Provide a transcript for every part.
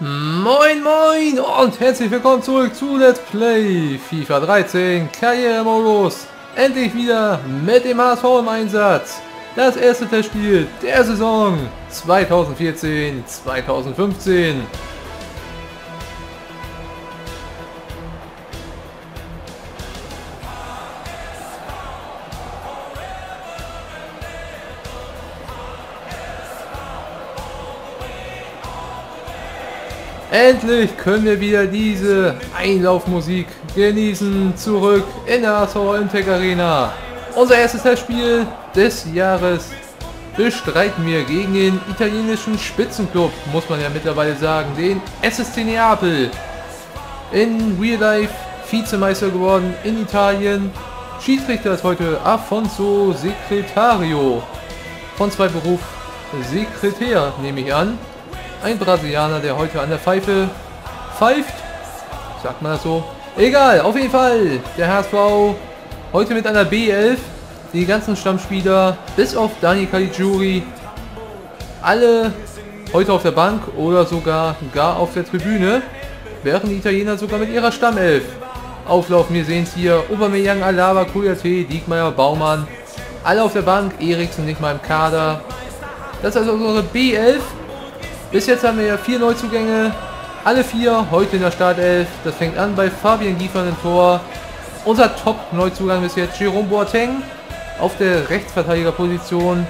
Moin moin und herzlich willkommen zurück zu Let's Play FIFA 13 Karrieremodus. Endlich wieder mit dem HSV im Einsatz. Das erste Testspiel der Saison 2014-2015. Endlich können wir wieder diese Einlaufmusik genießen. Zurück in der ASV Intec Arena. Unser erstes Testspiel des Jahres bestreiten wir gegen den italienischen Spitzenclub, muss man ja mittlerweile sagen, den SSC Neapel. In Real Life Vizemeister geworden in Italien. Schiedsrichter ist heute Afonso Secretario. Von zwei Beruf Sekretär, nehme ich an. Ein Brasilianer, der heute an der Pfeife pfeift. Sagt man das so? Egal, auf jeden Fall. Der HSV heute mit einer B11. Die ganzen Stammspieler, bis auf Dani Caligiuri, alle heute auf der Bank oder sogar gar auf der Tribüne, während die Italiener sogar mit ihrer Stammelf auflaufen. Wir sehen es hier, Aubameyang, Alaba, Kouyaté, Diekmeyer, Baumann, alle auf der Bank, Eriksen nicht mal im Kader. Das ist also unsere B11 bis jetzt haben wir ja vier Neuzugänge, alle vier heute in der Startelf. Das fängt an bei Fabian Giefern im Tor. Unser Top-Neuzugang bis jetzt Jerome Boateng auf der Rechtsverteidigerposition.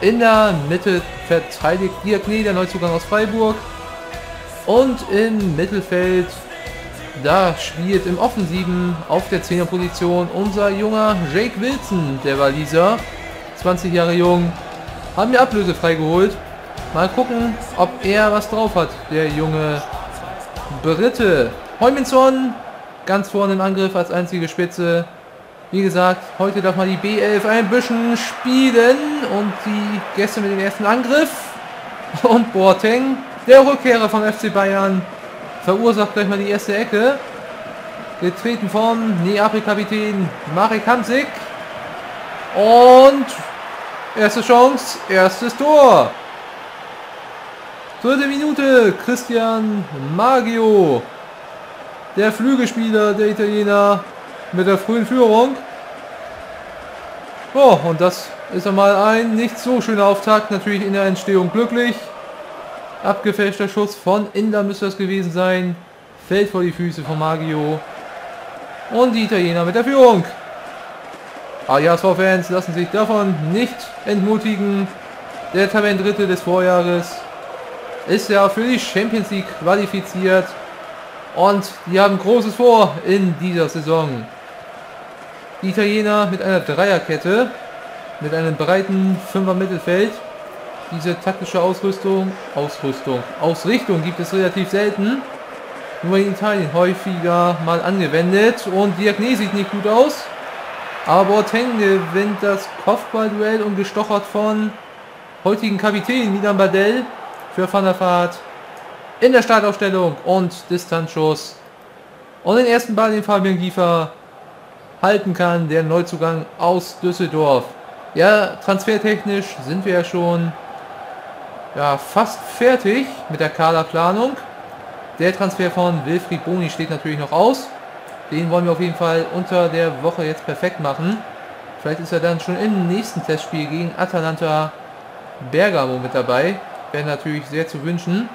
In der Mitte verteidigt Diakne, der Neuzugang aus Freiburg. Und im Mittelfeld, da spielt im Offensiven auf der 10er Position unser junger Jake Wilson, der war dieser 20 Jahre jung. Haben wir ablösefrei geholt. Mal gucken, ob er was drauf hat, der junge Britte. Heuminson ganz vorne im Angriff als einzige Spitze. Wie gesagt, heute darf man die B11 ein bisschen spielen und die Gäste mit dem ersten Angriff. Und Boateng, der Rückkehrer vom FC Bayern, verursacht gleich mal die erste Ecke. Getreten vom Neapel-Kapitän Marek Hamsik. Und erste Chance, erstes Tor. Dritte Minute, Christian Maggio. Der Flügelspieler der Italiener mit der frühen Führung. Oh, und das ist einmal ein nicht so schöner Auftakt. Natürlich in der Entstehung glücklich. Abgefälschter Schuss von Inder müsste das gewesen sein. Fällt vor die Füße von Maggio. Und die Italiener mit der Führung. AJSV-Fans lassen sich davon nicht entmutigen. Der Tabellendritte des Vorjahres ist ja für die Champions League qualifiziert und die haben großes vor in dieser Saison. Die Italiener mit einer Dreierkette, mit einem breiten Fünfer Mittelfeld. Diese taktische Ausrüstung, Ausrüstung, Ausrichtung gibt es relativ selten. Nur in Italien häufiger mal angewendet und Diagne sieht nicht gut aus. Aber Boateng gewinnt das Kopfballduell und gestochert von heutigen Kapitän Milan Badell für Van der Vaart in der Startaufstellung und Distanzschuss. Und den ersten Ball, den Fabian Giefer halten kann, der Neuzugang aus Düsseldorf. Ja, transfertechnisch sind wir ja schon ja, fast fertig mit der Kaderplanung. Der Transfer von Wilfried Boni steht natürlich noch aus. Den wollen wir auf jeden Fall unter der Woche jetzt perfekt machen. Vielleicht ist er dann schon im nächsten Testspiel gegen Atalanta Bergamo mit dabei. Wäre natürlich sehr zu wünschen.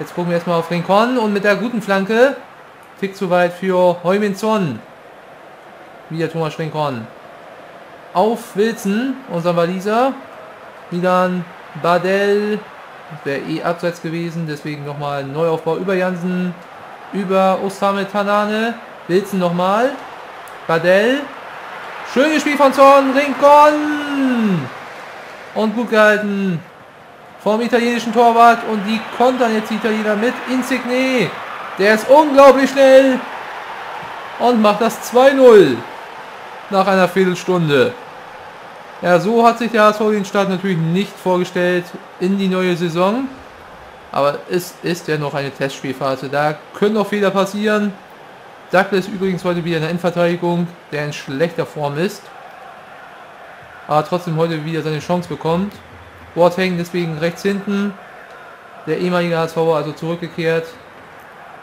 Jetzt gucken wir erstmal auf Rincon und mit der guten Flanke. Tick zu weit für Heuminson. Wieder Thomas Rincon. Auf Wilson, unser Waliser. Milan Badell. Wäre eh abseits gewesen, deswegen nochmal Neuaufbau über Jansen. Über Osame Tanane. Wilson nochmal. Badell. Schönes Spiel von Zorn. Rincon. Und gut gehalten vom italienischen Torwart und die kontern jetzt die Italiener mit Insigne. Der ist unglaublich schnell und macht das 2-0 nach einer Viertelstunde. Ja, so hat sich der HSV den Start natürlich nicht vorgestellt in die neue Saison. Aber es ist ja noch eine Testspielphase. Da können noch Fehler passieren. Douglas übrigens heute wieder in der Endverteidigung, der in schlechter Form ist. Aber trotzdem heute wieder seine Chance bekommt. Boateng deswegen rechts hinten. Der ehemalige HSV also zurückgekehrt.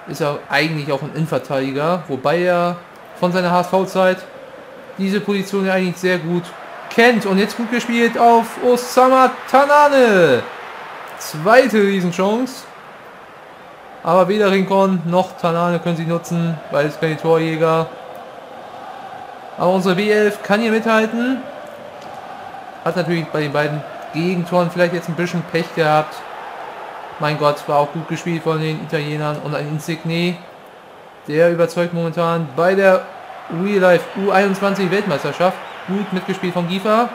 Ist ja eigentlich auch ein Innenverteidiger, wobei er von seiner HSV-Zeit diese Position eigentlich sehr gut kennt. Und jetzt gut gespielt auf Osama Tanane. Zweite Riesenchance. Aber weder Rincon noch Tanane können sie nutzen, weil es keine Torjäger. Aber unsere B11 kann hier mithalten. Hat natürlich bei den beiden Gegentoren vielleicht jetzt ein bisschen Pech gehabt. Mein Gott, war auch gut gespielt von den Italienern und ein Insigne. Der überzeugt momentan bei der Real Life U21 Weltmeisterschaft. Gut mitgespielt von Giefer.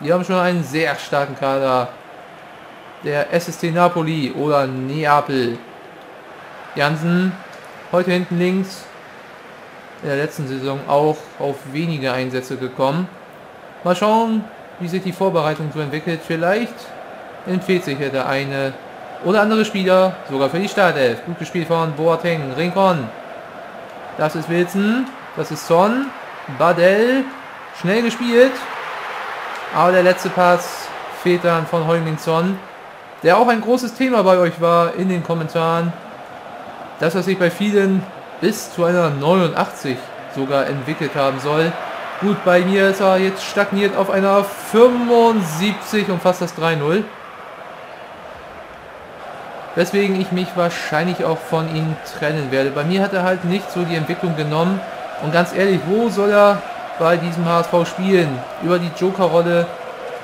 Die haben schon einen sehr starken Kader. Der SST Napoli oder Neapel. Jansen heute hinten links. In der letzten Saison auch auf wenige Einsätze gekommen. Mal schauen, wie sich die Vorbereitung so entwickelt. Vielleicht empfiehlt sich ja der eine oder andere Spieler sogar für die Startelf. Gut gespielt von Boateng, Rincon. Das ist Wilson, das ist Son, Badell, schnell gespielt. Aber der letzte Pass fehlt dann von Heuming Son, der auch ein großes Thema bei euch war in den Kommentaren. Dass er sich bei vielen bis zu einer 89 sogar entwickelt haben soll. Gut, bei mir ist er jetzt stagniert auf einer 75 und fast das 3-0. Weswegen ich mich wahrscheinlich auch von ihm trennen werde. Bei mir hat er halt nicht so die Entwicklung genommen. Und ganz ehrlich, wo soll er bei diesem HSV spielen? Über die Joker-Rolle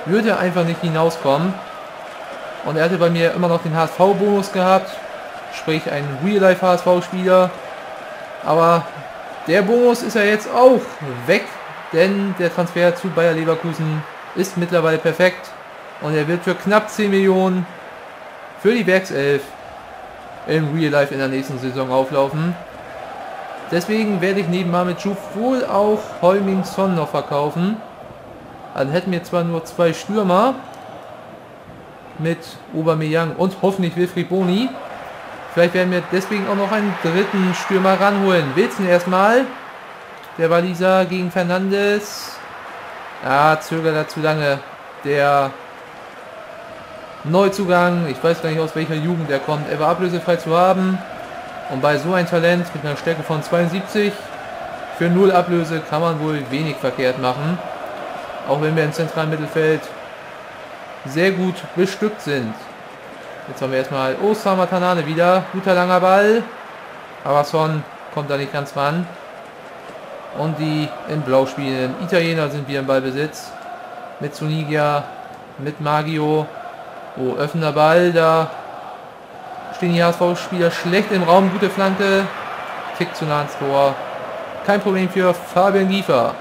würde er einfach nicht hinauskommen. Und er hatte bei mir immer noch den HSV-Bonus gehabt. Sprich, ein Real-Life-HSV-Spieler. Aber der Bonus ist ja jetzt auch weg. Denn der Transfer zu Bayer Leverkusen ist mittlerweile perfekt. Und er wird für knapp 10 Millionen für die Werkself im Real Life in der nächsten Saison auflaufen. Deswegen werde ich neben Mohamed Schuf wohl auch Holming Son noch verkaufen. Dann hätten wir zwar nur zwei Stürmer mit Aubameyang und hoffentlich Wilfried Boni. Vielleicht werden wir deswegen auch noch einen dritten Stürmer ranholen. Wilson erstmal. Der Waliser gegen Fernandes. Ja, zögert er zu lange. Der Neuzugang, ich weiß gar nicht aus welcher Jugend er kommt, er war ablösefrei zu haben. Und bei so ein Talent mit einer Stärke von 72 für null Ablöse kann man wohl wenig verkehrt machen. Auch wenn wir im zentralen Mittelfeld sehr gut bestückt sind. Jetzt haben wir erstmal Osama Tanane wieder. Guter langer Ball. Aber Son kommt da nicht ganz ran. Und die in Blau spielen Italiener sind wieder im Ballbesitz. Mit Sunigia, mit Magio. Oh, öffner Ball, da stehen die HSV-Spieler schlecht im Raum, gute Flanke, Tick zu nah ins Tor. Kein Problem für Fabian Giefer.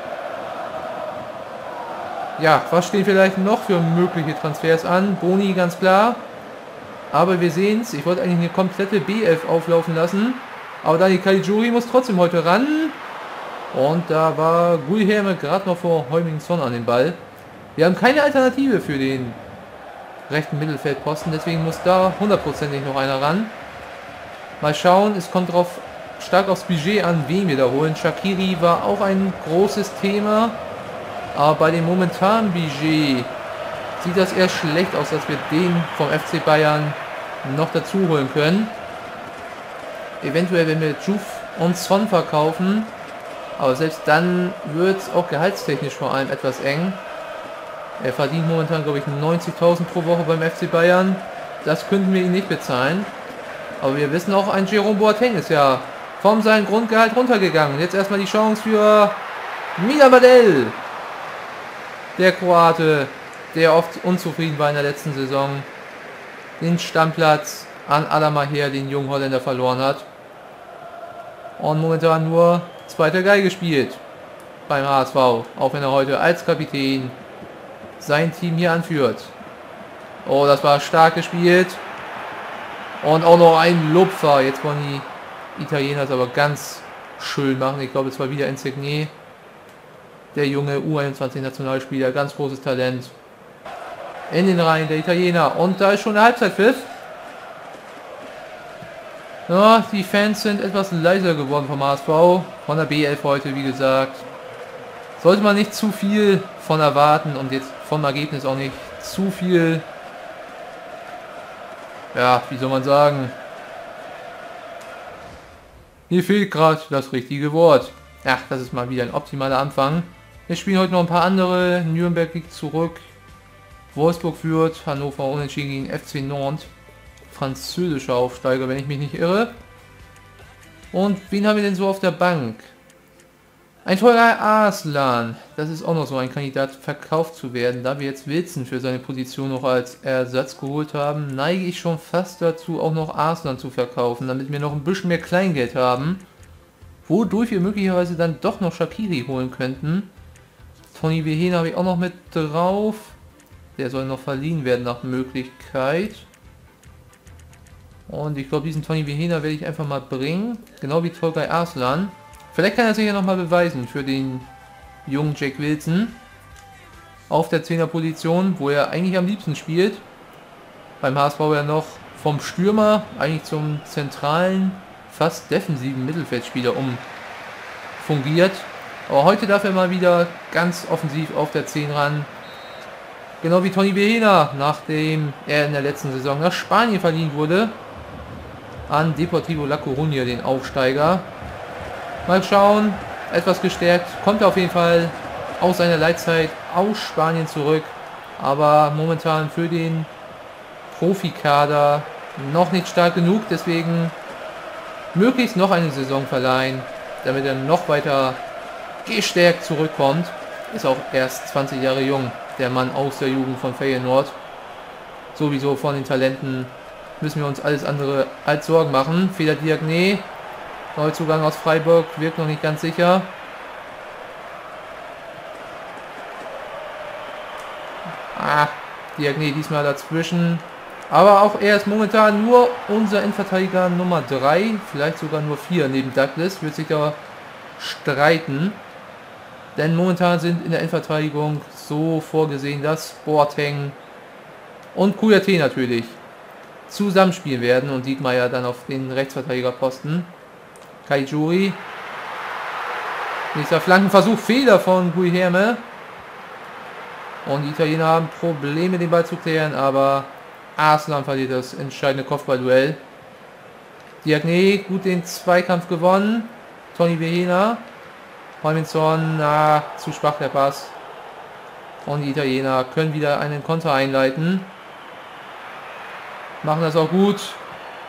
Ja, was stehen vielleicht noch für mögliche Transfers an? Boni ganz klar. Aber wir sehen es, ich wollte eigentlich eine komplette B11 auflaufen lassen. Aber Dani Caligiuri muss trotzdem heute ran. Und da war Guilherme gerade noch vor Heuming Son an den Ball. Wir haben keine Alternative für den rechten Mittelfeldposten. Deswegen muss da hundertprozentig noch einer ran. Mal schauen, es kommt darauf stark aufs Budget an, wen wir da holen. Shakiri war auch ein großes Thema. Aber bei dem momentanen Budget sieht das eher schlecht aus, dass wir den vom FC Bayern noch dazu holen können. Eventuell, wenn wir Juf und Son verkaufen. Aber selbst dann wird es auch gehaltstechnisch vor allem etwas eng. Er verdient momentan, glaube ich, 90.000 pro Woche beim FC Bayern. Das könnten wir ihn nicht bezahlen. Aber wir wissen auch, ein Jerome Boateng ist ja vom seinem Grundgehalt runtergegangen. Jetzt erstmal die Chance für Mila Badell. Der Kroate, der oft unzufrieden war in der letzten Saison. Den Stammplatz an Alamaher, den jungen Holländer, verloren hat. Und momentan nur zweiter Geige spielt beim HSV. Auch wenn er heute als Kapitän sein Team hier anführt. Oh, das war stark gespielt. Und auch noch ein Lupfer. Jetzt wollen die Italiener es aber ganz schön machen. Ich glaube, es war wieder Insigne. Der junge U21-Nationalspieler. Ganz großes Talent. In den Reihen der Italiener. Und da ist schon der Halbzeitpfiff. Ja, die Fans sind etwas leiser geworden vom HSV. Von der B11 heute, wie gesagt. Sollte man nicht zu viel von erwarten und jetzt vom Ergebnis auch nicht zu viel ja, wie soll man sagen? Mir fehlt gerade das richtige Wort. Ach, das ist mal wieder ein optimaler Anfang. Wir spielen heute noch ein paar andere. Nürnberg liegt zurück. Wolfsburg führt. Hannover unentschieden gegen FC Nantes. Französischer Aufsteiger, wenn ich mich nicht irre. Und wen haben wir denn so auf der Bank? Ein teurer Arslan. Das ist auch noch so ein Kandidat, verkauft zu werden. Da wir jetzt Wilson für seine Position noch als Ersatz geholt haben, neige ich schon fast dazu, auch noch Arslan zu verkaufen, damit wir noch ein bisschen mehr Kleingeld haben. Wodurch wir möglicherweise dann doch noch Shakiri holen könnten. Tony Vehen habe ich auch noch mit drauf. Der soll noch verliehen werden nach Möglichkeit. Und ich glaube, diesen Tony Vehena werde ich einfach mal bringen. Genau wie Tolgay Arslan. Vielleicht kann er sich ja nochmal beweisen für den jungen Jack Wilson. Auf der 10er Position, wo er eigentlich am liebsten spielt. Beim HSV ja noch vom Stürmer eigentlich zum zentralen, fast defensiven Mittelfeldspieler um fungiert. Aber heute darf er mal wieder ganz offensiv auf der 10 ran. Genau wie Tony Behena, nachdem er in der letzten Saison nach Spanien verliehen wurde. An Deportivo La Coruña, den Aufsteiger. Mal schauen, etwas gestärkt, kommt er auf jeden Fall aus seiner Leitzeit aus Spanien zurück, aber momentan für den Profikader noch nicht stark genug, deswegen möglichst noch eine Saison verleihen, damit er noch weiter gestärkt zurückkommt. Ist auch erst 20 Jahre jung, der Mann aus der Jugend von Feyenoord. Sowieso von den Talenten müssen wir uns alles andere als Sorgen machen. Fehler Diagne Neuzugang aus Freiburg wirkt noch nicht ganz sicher. Ah, Diagne diesmal dazwischen. Aber auch er ist momentan nur unser Innenverteidiger Nummer 3, vielleicht sogar nur 4 neben Douglas, wird sich da streiten. Denn momentan sind in der Innenverteidigung so vorgesehen, dass Boateng und Kouyaté natürlich zusammenspielen werden und Dietmeier dann auf den Rechtsverteidigerposten. Kaijuri. Nächster Flankenversuch, Fehler von Guilherme. Und die Italiener haben Probleme, den Ball zu klären, aber Arsenal verliert das entscheidende Kopfballduell. Diagne, gut den Zweikampf gewonnen. Tony Vehena. Holminson, na, zu schwach der Pass. Und die Italiener können wieder einen Konter einleiten. Machen das auch gut.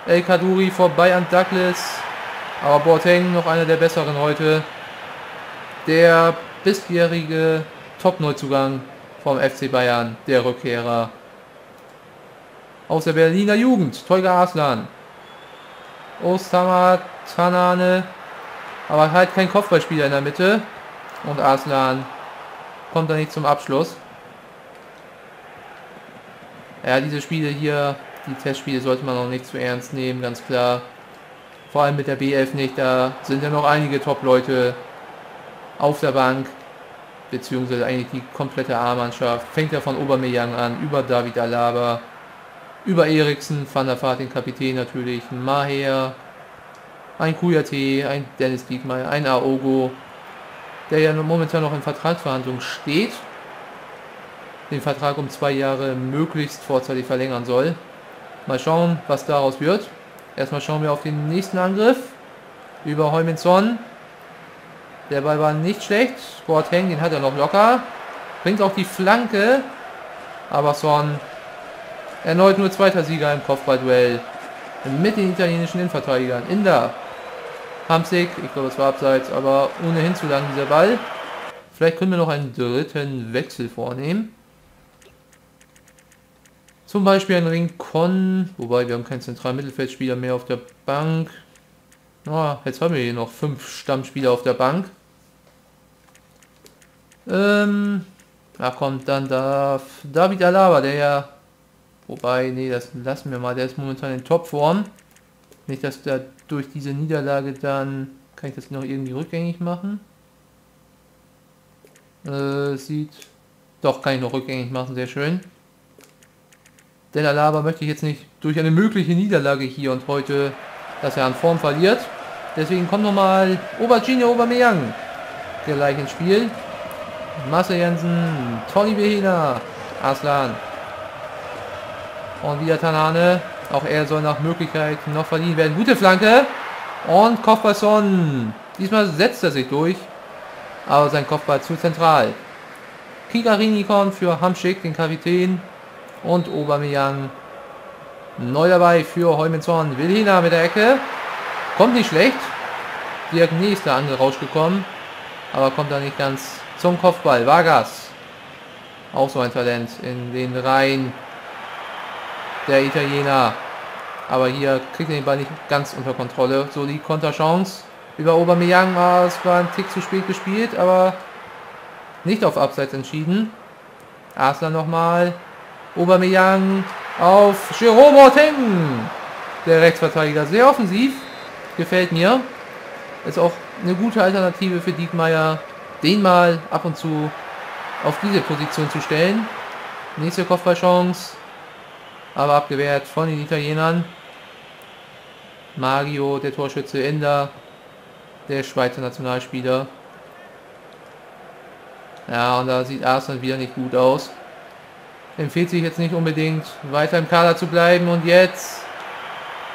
El Kaduri vorbei an Douglas. Aber Boateng noch einer der besseren heute. Der bisjährige Top-Neuzugang vom FC Bayern, der Rückkehrer aus der Berliner Jugend, Tolga Aslan. Ostama Tanane, aber halt kein Kopfballspieler in der Mitte. Und Aslan kommt da nicht zum Abschluss. Ja, diese Spiele hier, die Testspiele sollte man noch nicht zu ernst nehmen, ganz klar. Vor allem mit der B11 nicht. Da sind ja noch einige Top-Leute auf der Bank. Beziehungsweise eigentlich die komplette A-Mannschaft. Fängt ja von Obermeyang an, über David Alaba, über Eriksen, Van der Vaart, den Kapitän natürlich, Maher, ein Kuyate, ein Dennis Diekmeyer, ein Aogo, der ja momentan noch in Vertragsverhandlungen steht, den Vertrag um zwei Jahre möglichst vorzeitig verlängern soll. Mal schauen, was daraus wird. Erstmal schauen wir auf den nächsten Angriff. Über Heuminson. Der Ball war nicht schlecht. Boateng, den hat er noch locker. Bringt auch die Flanke. Aber Son erneut nur zweiter Sieger im Kopfballduell. Mit den italienischen Innenverteidigern. In der Hamsik. Ich glaube, es war abseits, aber ohnehin zu lang dieser Ball. Vielleicht können wir noch einen dritten Wechsel vornehmen. Zum Beispiel ein Rincon, wobei wir haben keinen zentralen Mittelfeldspieler mehr auf der Bank. Oh, jetzt haben wir hier noch fünf Stammspieler auf der Bank. Ähm, da kommt dann darf David Alaba, der ja, wobei, nee, das lassen wir mal, der ist momentan in Topform. Nicht, dass der durch diese Niederlage dann, kann ich das noch irgendwie rückgängig machen? Äh, sieht, doch, kann ich noch rückgängig machen, sehr schön. Denn Alaba möchte ich jetzt nicht durch eine mögliche Niederlage hier und heute, dass er an Form verliert. Deswegen kommt nochmal Aubergine Aubameyang gleich ins Spiel. Marcel Jensen, Tony Behina, Aslan. Und wieder Tanane. Auch er soll nach Möglichkeit noch verliehen werden. Gute Flanke. Und Kopfballson. Diesmal setzt er sich durch. Aber sein Kopfball zu zentral. Kigarini kommt für Hamschick, den Kapitän. Und Aubameyang neu dabei für Heumenzorn. Wilhina mit der Ecke. Kommt nicht schlecht. Diagne ist da angerauscht gekommen. Aber kommt da nicht ganz zum Kopfball. Vargas. Auch so ein Talent in den Reihen der Italiener. Aber hier kriegt er den Ball nicht ganz unter Kontrolle. So die Konterchance über Aubameyang. Ah, es war ein Tick zu spät gespielt, aber nicht auf Abseits entschieden. Arslan nochmal. Aubameyang auf Jerome Boateng. Der Rechtsverteidiger. Sehr offensiv. Gefällt mir. Ist auch eine gute Alternative für Diekmeyer, den mal ab und zu auf diese Position zu stellen. Nächste Kopfballchance. Aber abgewehrt von den Italienern. Mario, der Torschütze, Ender, der Schweizer Nationalspieler. Ja, und da sieht Arsenal wieder nicht gut aus. Empfiehlt sich jetzt nicht unbedingt, weiter im Kader zu bleiben. Und jetzt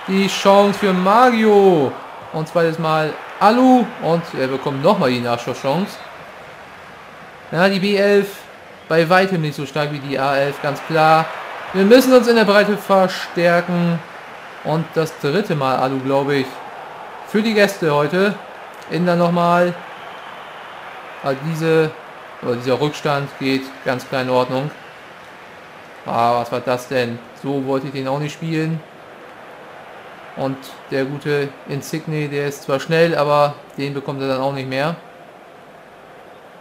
die Chance für Mario. Und zweites Mal Alu. Und er bekommt nochmal die Nachschusschance. Ja, die B11 bei weitem nicht so stark wie die A11, ganz klar. Wir müssen uns in der Breite verstärken. Und das dritte Mal Alu, glaube ich, für die Gäste heute. Inder nochmal. Also diese, oder dieser Rückstand geht ganz klar in Ordnung. Ah, was war das denn? So wollte ich den auch nicht spielen. Und der gute Insigne, der ist zwar schnell, aber den bekommt er dann auch nicht mehr.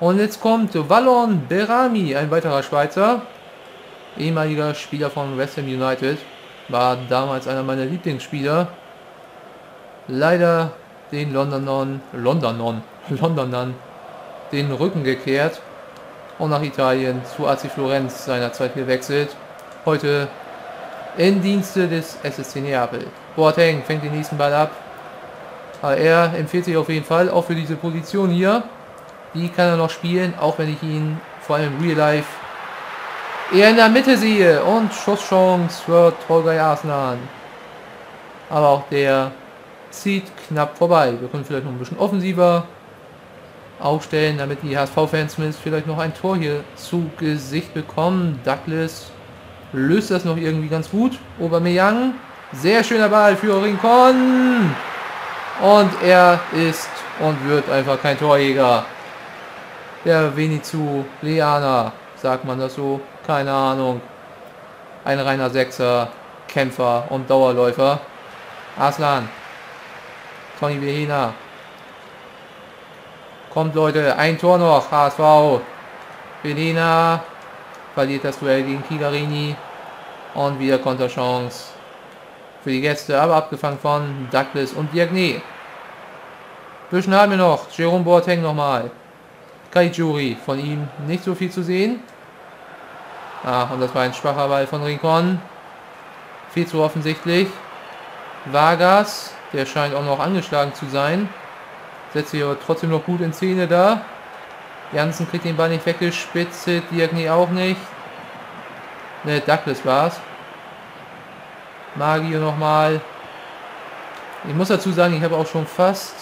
Und jetzt kommt Wallon Berami, ein weiterer Schweizer. Ehemaliger Spieler von West Ham United. War damals einer meiner Lieblingsspieler. Leider den Londonon, Londonon, Londonern den Rücken gekehrt und nach Italien zu AC Florenz seinerzeit gewechselt. Heute in Dienste des SSC Neapel. Boateng fängt den nächsten Ball ab. Aber er empfiehlt sich auf jeden Fall, auch für diese Position hier. Die kann er noch spielen, auch wenn ich ihn vor allem Real Life eher in der Mitte sehe. Und Schusschance für Tolgay Arsenal. Aber auch der zieht knapp vorbei. Wir können vielleicht noch ein bisschen offensiver aufstellen, damit die HSV-Fans zumindest vielleicht noch ein Tor hier zu Gesicht bekommen. Douglas löst das noch irgendwie ganz gut. Aubameyang, sehr schöner Ball für Rincon. Und er ist und wird einfach kein Torjäger. Der Venizu Leana, sagt man das so, keine Ahnung. Ein reiner Sechser, Kämpfer und Dauerläufer. Aslan. Tony Behina. Kommt Leute, ein Tor noch, HSV. Behina verliert das Duell gegen Kigarini. Und wieder Konterchance für die Gäste, aber abgefangen von Douglas und Diagne. Bisschen haben wir noch. Jerome Boateng nochmal. Kaijuri, von ihm nicht so viel zu sehen. Ah, und das war ein schwacher Ball von Rincon. Viel zu offensichtlich. Vargas, der scheint auch noch angeschlagen zu sein. Setzt sich aber trotzdem noch gut in Szene da. Janssen kriegt den Ball nicht weggespitzt, Diagne auch nicht. Ne, Douglas war's. Magio nochmal. Ich muss dazu sagen, ich habe auch schon fast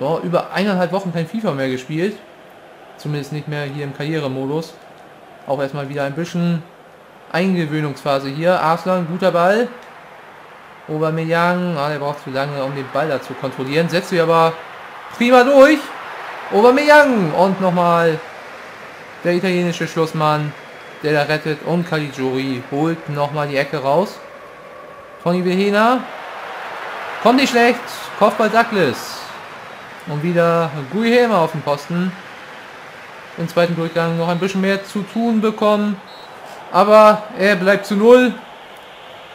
ja, über eineinhalb Wochen kein FIFA mehr gespielt. Zumindest nicht mehr hier im Karrieremodus. Auch erstmal wieder ein bisschen Eingewöhnungsphase hier. Arslan, guter Ball. Aubameyang, ah, der braucht zu lange, um den Ball da zu kontrollieren. Setzt sich aber prima durch. Aubameyang und nochmal der italienische Schlussmann, der da rettet. Und Caligiuri holt nochmal die Ecke raus. Tony Behena. Kommt nicht schlecht. Kopfball Douglas. Und wieder Guilherme auf dem Posten. Im zweiten Durchgang noch ein bisschen mehr zu tun bekommen. Aber er bleibt zu null.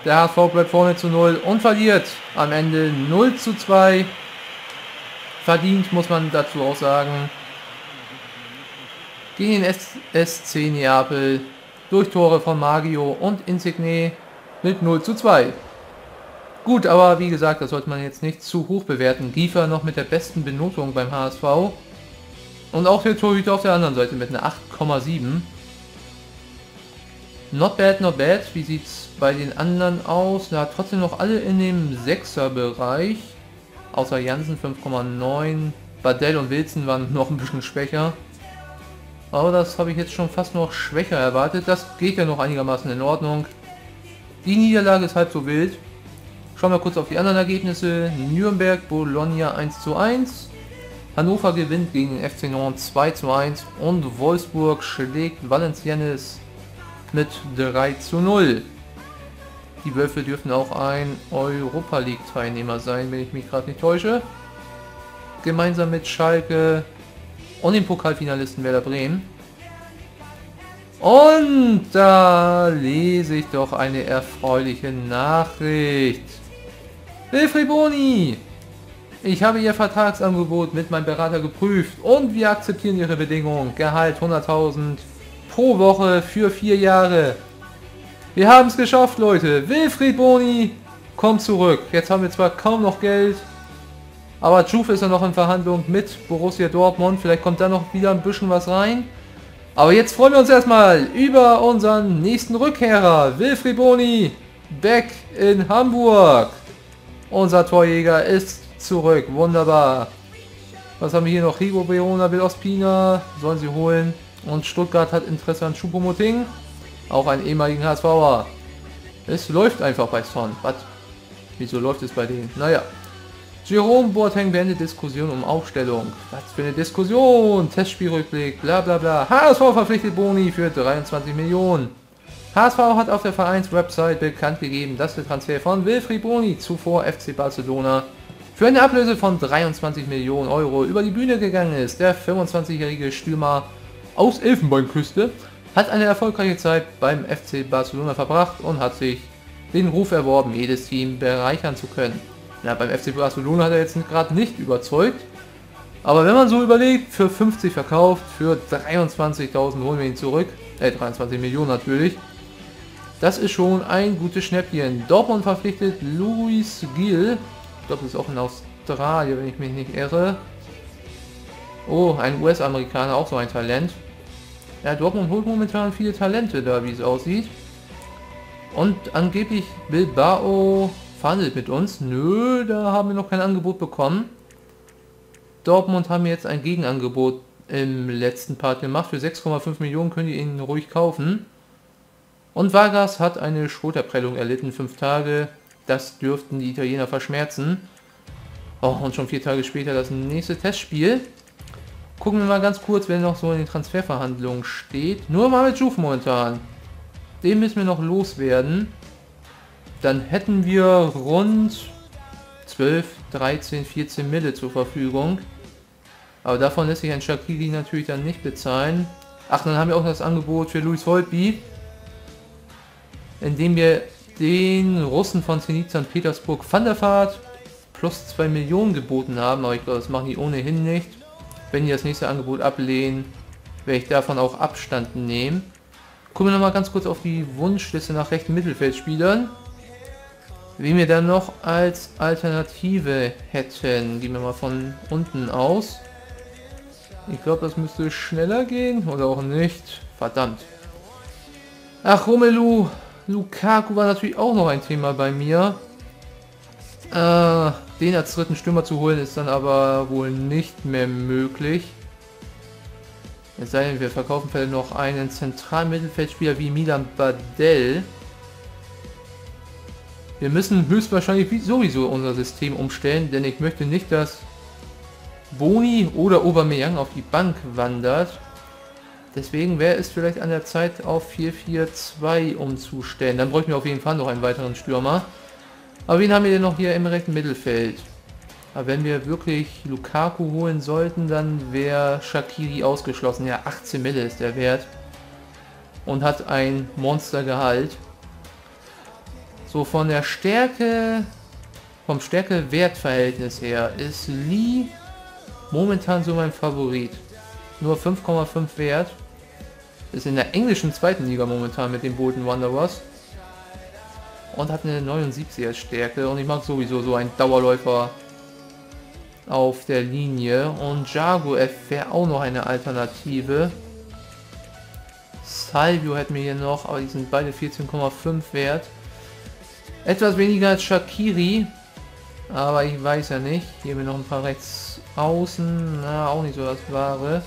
Der HSV bleibt vorne zu null und verliert am Ende 0 zu 2. Verdient muss man dazu auch sagen. Gegen den SC Neapel durch Tore von Magio und Insigne mit 0 zu 2. Gut, aber wie gesagt, das sollte man jetzt nicht zu hoch bewerten. Giefer noch mit der besten Benotung beim HSV. Und auch der Torhüter auf der anderen Seite mit einer 8,7. Not bad, not bad. Wie sieht's bei den anderen aus? Da trotzdem noch alle in dem 6er Bereich. Außer Jansen 5,9. Badell und Wilson waren noch ein bisschen schwächer. Aber das habe ich jetzt schon fast noch schwächer erwartet. Das geht ja noch einigermaßen in Ordnung. Die Niederlage ist halb so wild. Schauen wir kurz auf die anderen Ergebnisse. Nürnberg, Bologna 1 zu 1. Hannover gewinnt gegen FC Nantes 2 zu 1 und Wolfsburg schlägt Valenciennes mit 3 zu 0. Die Wölfe dürften auch ein Europa League Teilnehmer sein, wenn ich mich gerade nicht täusche. Gemeinsam mit Schalke und dem Pokalfinalisten Werder Bremen. Und da lese ich doch eine erfreuliche Nachricht. Wilfried Boni! Ich habe Ihr Vertragsangebot mit meinem Berater geprüft und wir akzeptieren Ihre Bedingungen. Gehalt 100.000 pro Woche für vier Jahre. Wir haben es geschafft, Leute. Wilfried Boni kommt zurück. Jetzt haben wir zwar kaum noch Geld, aber Juve ist ja noch in Verhandlung mit Borussia Dortmund. Vielleicht kommt da noch wieder ein bisschen was rein. Aber jetzt freuen wir uns erstmal über unseren nächsten Rückkehrer, Wilfried Boni, back in Hamburg. Unser Torjäger ist zurück, wunderbar. Was haben wir hier noch? Rigo Beona will Ospina, sollen sie holen. Und Stuttgart hat Interesse an Choupo-Moting. Auch einen ehemaligen HSVer. Es läuft einfach bei Son. Was? Wieso läuft es bei denen? Naja. Jerome Boateng beendet Diskussion um Aufstellung. Was für eine Diskussion? Testspielrückblick, bla bla bla. HSV verpflichtet Boni für 23 Millionen. HSV hat auf der Vereinswebsite bekannt gegeben, dass der Transfer von Wilfried Boni, zuvor FC Barcelona, für eine Ablöse von 23 Millionen Euro über die Bühne gegangen ist. Der 25-jährige Stürmer aus Elfenbeinküste hat eine erfolgreiche Zeit beim FC Barcelona verbracht und hat sich den Ruf erworben, jedes Team bereichern zu können. Ja, beim FC Barcelona hat er jetzt gerade nicht überzeugt. Aber wenn man so überlegt, für 50 verkauft, für 23.000 holen wir ihn zurück. Äh, 23 Millionen natürlich. Das ist schon ein gutes Schnäppchen. Dortmund verpflichtet Luis Gil. Ich glaube, das ist auch in Australien, wenn ich mich nicht irre. Oh, ein US-Amerikaner, auch so ein Talent. Ja, Dortmund holt momentan viele Talente da, wie es aussieht. Und angeblich Bilbao verhandelt mit uns. Nö, da haben wir noch kein Angebot bekommen. Dortmund haben jetzt ein Gegenangebot im letzten Part gemacht. Für 6,5 Millionen könnt ihr ihn ruhig kaufen. Und Vargas hat eine Schulterprellung erlitten, fünf Tage. Das dürften die Italiener verschmerzen. Oh, und schon vier Tage später das nächste Testspiel. Gucken wir mal ganz kurz, wer noch so in den Transferverhandlungen steht. Nur mal mit Juve momentan. Den müssen wir noch loswerden. Dann hätten wir rund 12, 13, 14 Mille zur Verfügung. Aber davon lässt sich ein Shakiri natürlich dann nicht bezahlen. Ach, dann haben wir auch das Angebot für Luis Holtby. Indem wir den Russen von Zenit St. Petersburg Van plus 2 Millionen geboten haben. Aber ich glaube, das machen die ohnehin nicht. Wenn die das nächste Angebot ablehnen, werde ich davon auch Abstand nehmen. Gucken wir noch mal ganz kurz auf die Wunschliste nach rechten Mittelfeldspielern. Wie wir dann noch als Alternative hätten. Gehen wir mal von unten aus. Ich glaube, das müsste schneller gehen oder auch nicht. Verdammt. Ach, Romelu Lukaku war natürlich auch noch ein Thema bei mir. Äh, den als dritten Stürmer zu holen ist dann aber wohl nicht mehr möglich. Es sei denn, wir verkaufen vielleicht noch einen Zentralmittelfeldspieler wie Milan Badell. Wir müssen höchstwahrscheinlich sowieso unser System umstellen, denn ich möchte nicht, dass Boni oder Aubameyang auf die Bank wandert. Deswegen wäre es vielleicht an der Zeit auf 4-4-2 umzustellen. Dann bräuchten wir auf jeden Fall noch einen weiteren Stürmer. Aber wen haben wir denn noch hier im rechten Mittelfeld? Aber wenn wir wirklich Lukaku holen sollten, dann wäre Shakiri ausgeschlossen. Ja, 18 Mille ist der Wert. Und hat ein Monstergehalt. So von der Stärke, vom Stärke-Wert-Verhältnis her ist Lee momentan so mein Favorit. Nur 5,5 Wert. Ist in der englischen zweiten Liga momentan mit den Bolton Wanderers und hat eine 79er Stärke und ich mag sowieso so einen Dauerläufer auf der Linie und Jago F wäre auch noch eine Alternative. Salvio hätten wir hier noch, aber die sind beide 14,5 wert. Etwas weniger als Shakiri, aber ich weiß ja nicht. Hier haben wir noch ein paar rechts außen, na auch nicht so das Wahre.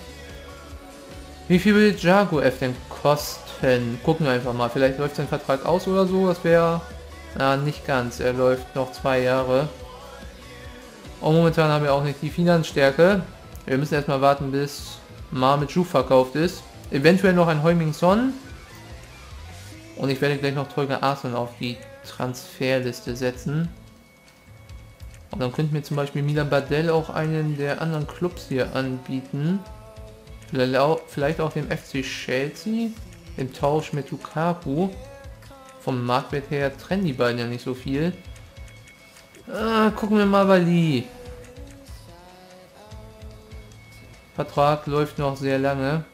Wie viel will Jago F denn kosten? Gucken wir einfach mal. Vielleicht läuft sein Vertrag aus oder so. Das wäre na, nicht ganz. Er läuft noch zwei Jahre. Und momentan haben wir auch nicht die Finanzstärke. Wir müssen erstmal warten, bis Ma mit Schuh verkauft ist. Eventuell noch ein Heuming Son. Und ich werde gleich noch Tolga Arsenal auf die Transferliste setzen. Und dann könnten wir zum Beispiel Milan Badell auch einen der anderen Clubs hier anbieten. Vielleicht auch dem FC Chelsea im Tausch mit Lukaku. Vom Marktwert her trennen die beiden ja nicht so viel. Ah, gucken wir mal bei Lee. Vertrag läuft noch sehr lange.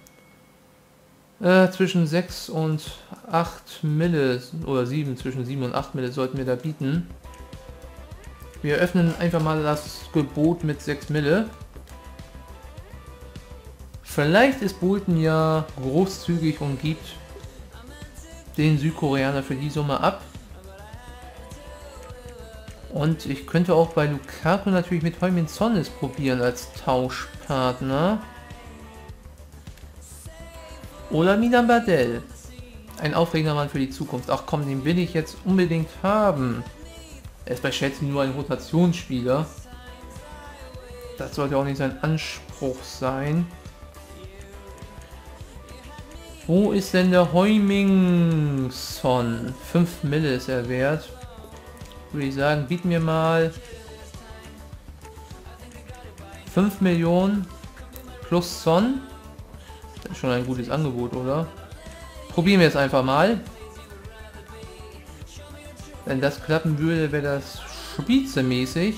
Äh, zwischen 6 und 8 Mille oder 7, zwischen 7 und 8 Mille sollten wir da bieten. Wir öffnen einfach mal das Gebot mit 6 Mille. Vielleicht ist Bolton ja großzügig und gibt den Südkoreaner für die Summe ab. Und ich könnte auch bei Lukaku natürlich mit Heumin Sonnes probieren als Tauschpartner. Oder Milan Badell. Ein aufregender Mann für die Zukunft. Ach komm, den will ich jetzt unbedingt haben. Er ist bei Chelsea nur ein Rotationsspieler. Das sollte auch nicht sein Anspruch sein. Wo ist denn der Heumingson? 5 Mille ist er wert würde ich sagen, bieten wir mal 5 Millionen plus Son. Das ist schon ein gutes Angebot, oder? Probieren wir es einfach mal. Wenn das klappen würde, wäre das spitzemäßig.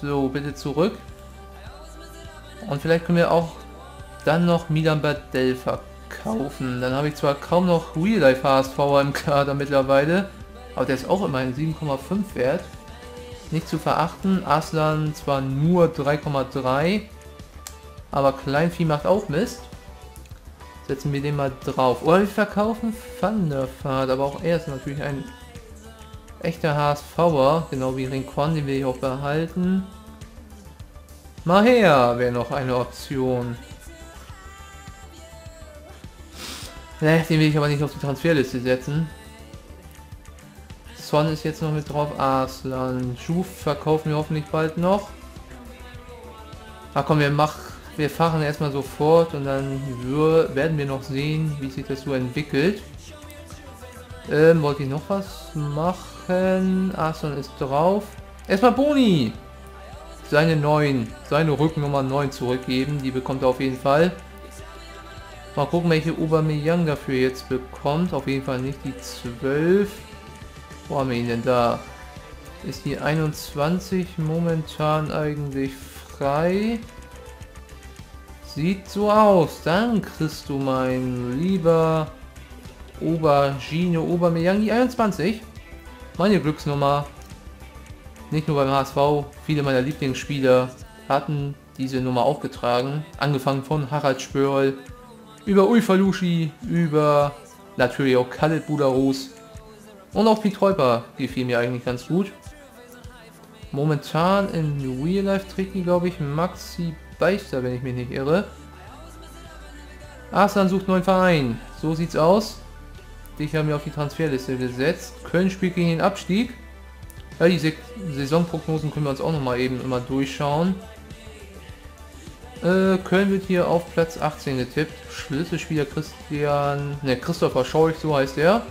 So, bitte zurück. Und vielleicht können wir auch dann noch Milan Badell verkaufen. Dann habe ich zwar kaum noch Real Life HSV im Kader mittlerweile. Aber der ist auch immerhin 7,5 wert. Nicht zu verachten. Aslan zwar nur 3,3. Aber Kleinvieh macht auch Mist. Setzen wir den mal drauf. Oder wir verkaufen Thunderfahrt. Aber auch er ist natürlich ein echter HSVer. Genau wie Rincon, den will ich auch behalten. Mal her wäre noch eine Option. Ne, den will ich aber nicht auf die Transferliste setzen. Son ist jetzt noch mit drauf. Arslan. Schuf verkaufen wir hoffentlich bald noch. Ach komm, wir machen, wir fahren erstmal sofort und dann werden wir noch sehen, wie sich das so entwickelt. Ähm, wollte ich noch was machen? Arslan ist drauf. Erstmal Boni! Seine 9, seine Rückennummer 9 zurückgeben. Die bekommt er auf jeden Fall. Mal gucken, welche Aubameyang dafür jetzt bekommt. Auf jeden Fall nicht die 12. Wo haben wir ihn denn da? Ist die 21 momentan eigentlich frei? Sieht so aus. Dann kriegst du mein lieber Aubergine Obermeyang, die 21. Meine Glücksnummer. Nicht nur beim HSV, viele meiner Lieblingsspieler hatten diese Nummer aufgetragen. Angefangen von Harald Spörl, über Ulfalushi, über natürlich auch Khaled Budaros und auch Pete Teuber gefiel mir eigentlich ganz gut. Momentan in Real Life trägt die, glaube ich, Maxi Beister, wenn ich mich nicht irre. Arslan sucht neuen Verein. So sieht's aus. Ich habe mir auf die Transferliste gesetzt. Köln spielt gegen den Abstieg. Ja, die Saisonprognosen können wir uns auch noch mal eben immer durchschauen. Äh, Köln wird hier auf Platz 18 getippt. Schlüsselspieler Christian, ne, Christopher Scheuch, so heißt er.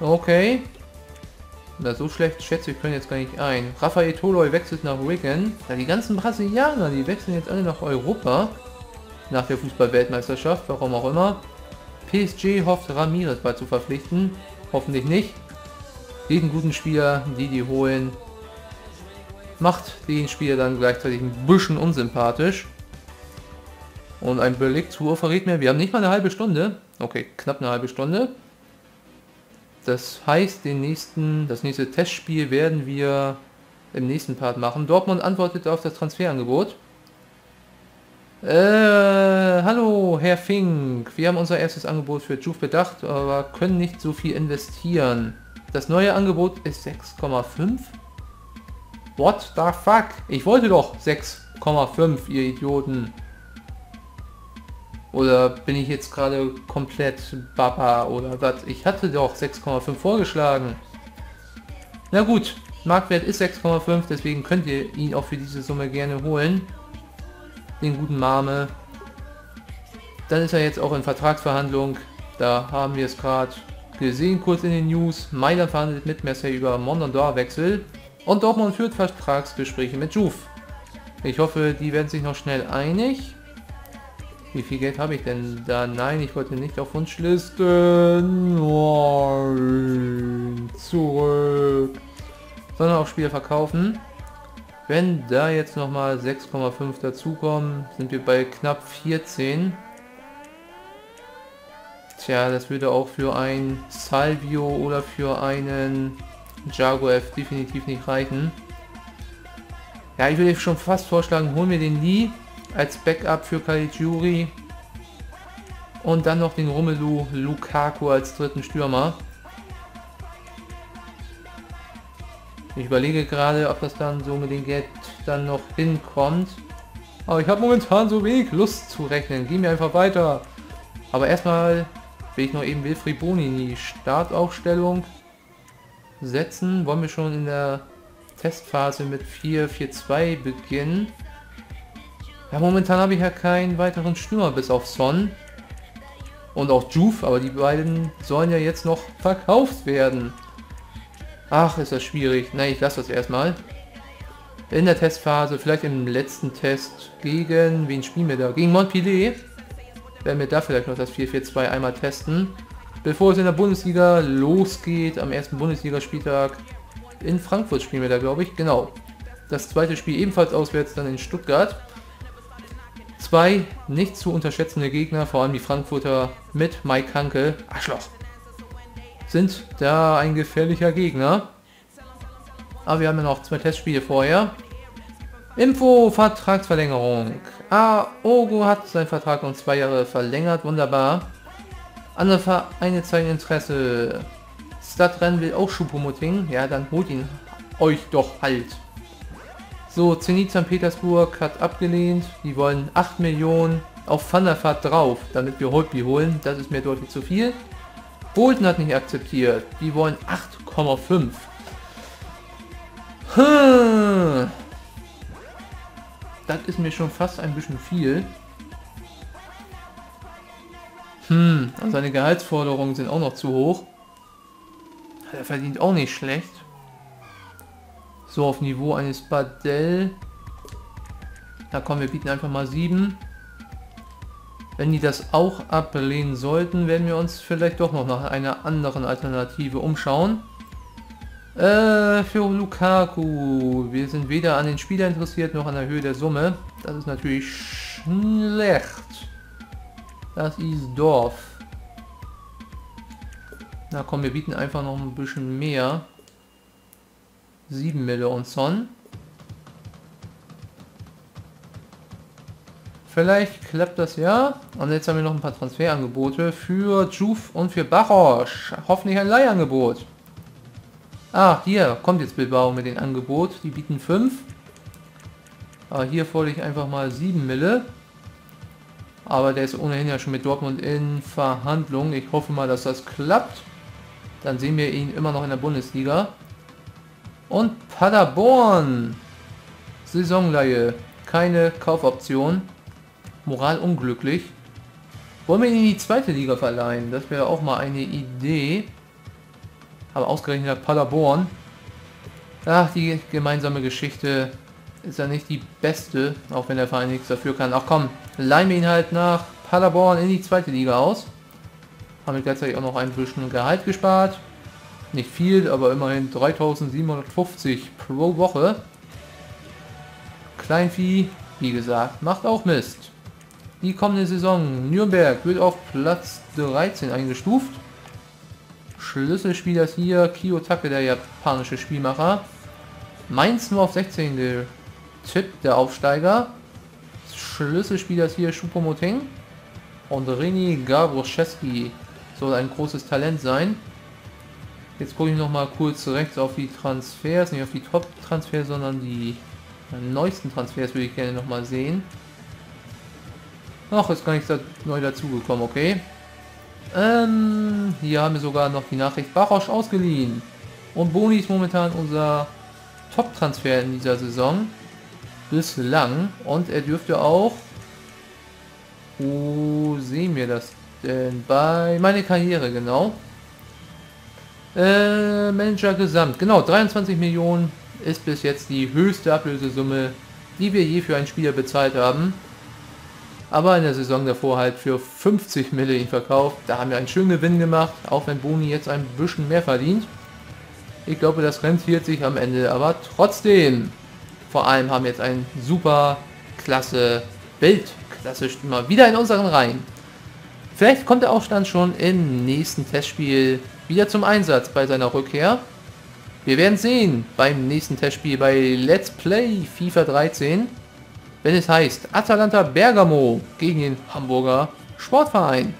Okay. Na, so schlecht schätze ich können jetzt gar nicht ein. Rafael Toloi wechselt nach Wigan. Ja, die ganzen Brasilianer, die wechseln jetzt alle nach Europa. Nach der Fußball-Weltmeisterschaft, warum auch immer. PSG hofft Ramirez bald zu verpflichten. Hoffentlich nicht. Jeden guten Spieler, die die holen, macht den Spieler dann gleichzeitig ein bisschen unsympathisch. Und ein Beleg zu Uhr verrät mir, wir haben nicht mal eine halbe Stunde. Okay, knapp eine halbe Stunde. Das heißt, den nächsten, das nächste Testspiel werden wir im nächsten Part machen. Dortmund antwortet auf das Transferangebot. Äh, hallo, Herr Fink. Wir haben unser erstes Angebot für Juve bedacht, aber können nicht so viel investieren. Das neue Angebot ist 6,5. What the fuck? Ich wollte doch 6,5, ihr Idioten. Oder bin ich jetzt gerade komplett Baba oder was? Ich hatte doch 6,5 vorgeschlagen. Na gut, Marktwert ist 6,5, deswegen könnt ihr ihn auch für diese Summe gerne holen. Den guten Mame. Dann ist er jetzt auch in Vertragsverhandlung. Da haben wir es gerade gesehen, kurz in den News. Mailand verhandelt mit Marseille über Mondondor-Wechsel. Und Dortmund führt Vertragsgespräche mit Juve. Ich hoffe, die werden sich noch schnell einig. Wie viel Geld habe ich denn da? Nein, ich wollte nicht auf Wunschlisten. Nein, zurück. Sondern auf Spiel verkaufen. Wenn da jetzt nochmal 6,5 dazukommen, sind wir bei knapp 14. Tja, das würde auch für ein Salvio oder für einen Jago F definitiv nicht reichen. Ja, ich würde schon fast vorschlagen, holen wir den Lee als Backup für Caligiuri und dann noch den Romelu Lukaku als dritten Stürmer. Ich überlege gerade, ob das dann so mit dem Geld dann noch hinkommt. Aber ich habe momentan so wenig Lust zu rechnen. Gehen wir einfach weiter. Aber erstmal will ich noch eben Wilfried Boni in die Startaufstellung setzen. Wollen wir schon in der Testphase mit 4-4-2 beginnen. Ja, momentan habe ich ja keinen weiteren Stürmer bis auf Son. Und auch Juve, aber die beiden sollen ja jetzt noch verkauft werden. Ach, ist das schwierig. Nein, ich lasse das erstmal. In der Testphase, vielleicht im letzten Test gegen, wen spielen wir da? Gegen Montpellier. Werden wir da vielleicht noch das 4-4-2 einmal testen. Bevor es in der Bundesliga losgeht, am ersten Bundesligaspieltag in Frankfurt spielen wir da, glaube ich. Genau. Das zweite Spiel ebenfalls auswärts dann in Stuttgart. Zwei nicht zu unterschätzende Gegner, vor allem die Frankfurter mit Mike Hanke, Arschloch, sind da ein gefährlicher Gegner. Aber wir haben ja noch zwei Testspiele vorher. Info, Vertragsverlängerung. Ah, Ogo hat seinen Vertrag um zwei Jahre verlängert, wunderbar. Andere Vereine zeigen Interesse. Stadtrennen will auch Schupomoting. Ja, dann holt ihn euch doch halt. So, Zenit St. Petersburg hat abgelehnt. Die wollen 8 Millionen auf Thunderfahrt drauf, damit wir Holtby holen. Das ist mir deutlich zu viel. Bolton hat nicht akzeptiert. Die wollen 8,5. Hm. Das ist mir schon fast ein bisschen viel. Hm, und seine Gehaltsforderungen sind auch noch zu hoch. Er verdient auch nicht schlecht. So auf Niveau eines Badell. Da kommen wir bieten einfach mal 7. Wenn die das auch ablehnen sollten, werden wir uns vielleicht doch noch nach einer anderen Alternative umschauen. Äh, für Lukaku. Wir sind weder an den Spieler interessiert noch an der Höhe der Summe. Das ist natürlich schlecht. Das ist Dorf. Na komm, wir bieten einfach noch ein bisschen mehr. 7 Millionen Son. Vielleicht klappt das ja. Und jetzt haben wir noch ein paar Transferangebote für Juve und für Barosch. Hoffentlich ein Leihangebot. Ah, hier kommt jetzt Bilbao mit dem Angebot. Die bieten 5. Aber hier fordere ich einfach mal 7 Mille. Aber der ist ohnehin ja schon mit Dortmund in Verhandlung. Ich hoffe mal, dass das klappt. Dann sehen wir ihn immer noch in der Bundesliga. Und Paderborn. Saisonleihe. Keine Kaufoption. Moral unglücklich. Wollen wir ihn in die zweite Liga verleihen? Das wäre auch mal eine Idee. Aber ausgerechnet nach Paderborn. Ach, die gemeinsame Geschichte ist ja nicht die beste, auch wenn der Verein nichts dafür kann. Ach komm, leihen wir ihn halt nach Paderborn in die zweite Liga aus. Haben wir gleichzeitig auch noch ein bisschen Gehalt gespart. Nicht viel, aber immerhin 3750 pro Woche. Kleinvieh, wie gesagt, macht auch Mist. Die kommende Saison, Nürnberg wird auf Platz 13 eingestuft. Schlüsselspieler ist hier Kiyotake, der japanische Spielmacher. Mainz nur auf 16 getippt, der Aufsteiger. Schlüsselspieler ist hier Choupo-Moting. Andrini Gabroszewski soll ein großes Talent sein. Jetzt gucke ich noch mal kurz rechts auf die Transfers, nicht auf die Top-Transfers, sondern die neuesten Transfers würde ich gerne noch mal sehen. Ach, ist gar nichts neu dazugekommen, okay. Ähm, hier haben wir sogar noch die Nachricht Barosch ausgeliehen. Und Boni ist momentan unser Top-Transfer in dieser Saison. Bislang. Und er dürfte auch... Wo sehen wir das denn? Bei meine Karriere, genau. Äh, Manager Gesamt. Genau, 23 Millionen ist bis jetzt die höchste Ablösesumme, die wir je für einen Spieler bezahlt haben. Aber in der Saison davor halt für 50 Millionen verkauft. Da haben wir einen schönen Gewinn gemacht, auch wenn Boni jetzt ein bisschen mehr verdient. Ich glaube, das rentiert sich am Ende, aber trotzdem. Vor allem haben wir jetzt einen super klasse Weltklasse Stürmer wieder in unseren Reihen. Vielleicht kommt er auch dann schon im nächsten Testspiel wieder zum Einsatz bei seiner Rückkehr. Wir werden sehen beim nächsten Testspiel bei Let's Play FIFA 13, wenn es heißt Atalanta Bergamo gegen den Hamburger Sportverein.